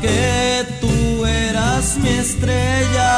que tú eras mi estrella.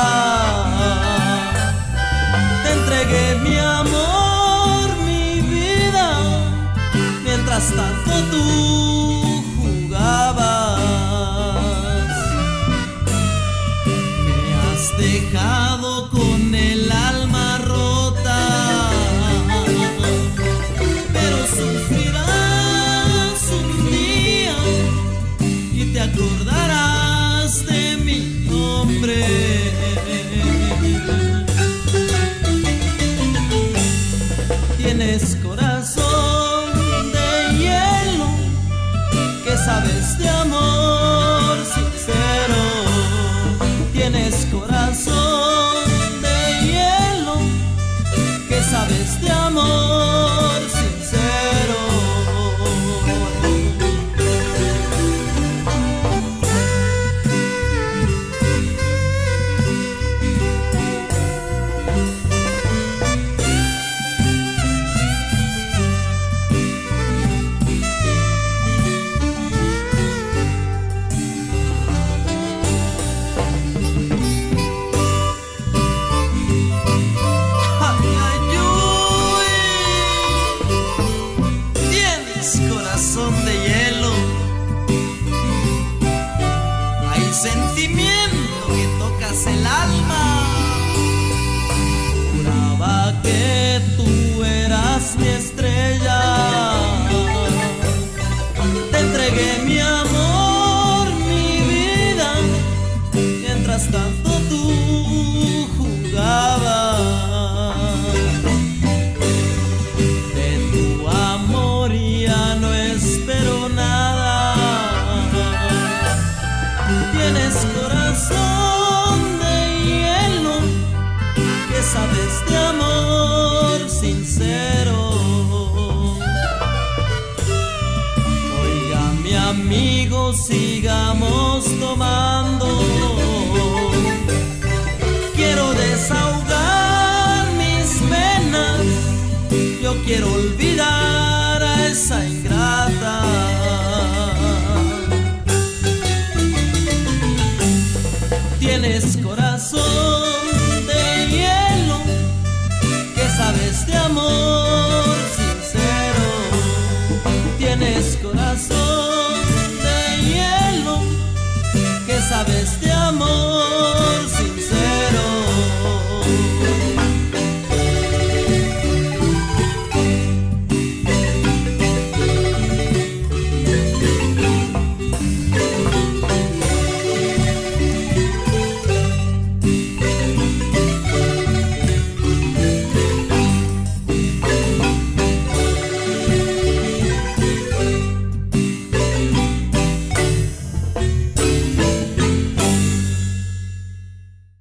Corazón de hielo que sabes de de hielo. Hay sentimiento que tocas el alma. Juraba que tú eras mi estrella. Te entregué Tienes corazón de hielo que sabes de amor sincero. Oiga, mi amigo, sigamos tomando. Quiero desahogar mis penas. Yo quiero olvidar Tienes corazón